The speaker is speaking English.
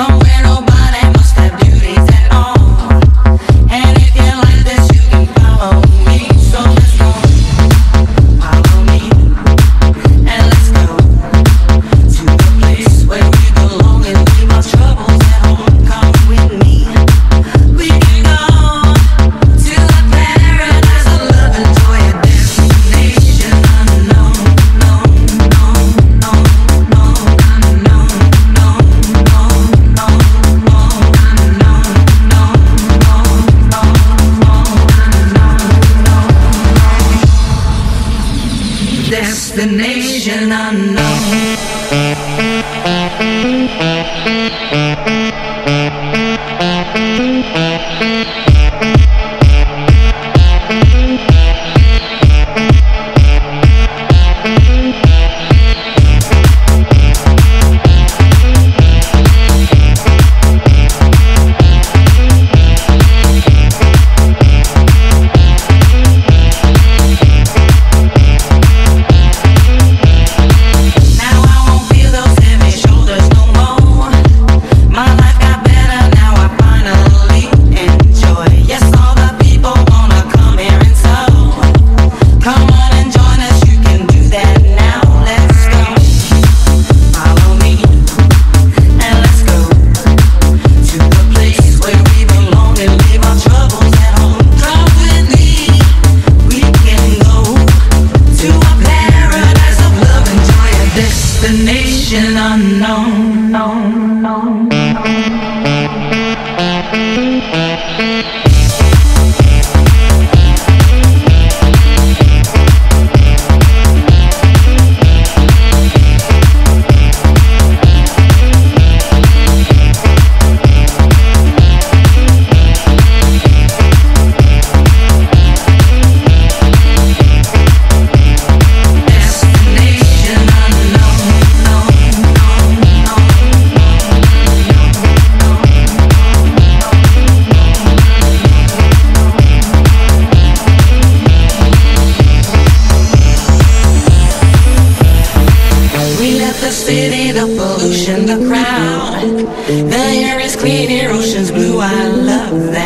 somewhere. destination unknown. vision unknown. unknown, unknown. city, the pollution, the crowd. The air is clean, air, oceans blue. I love that.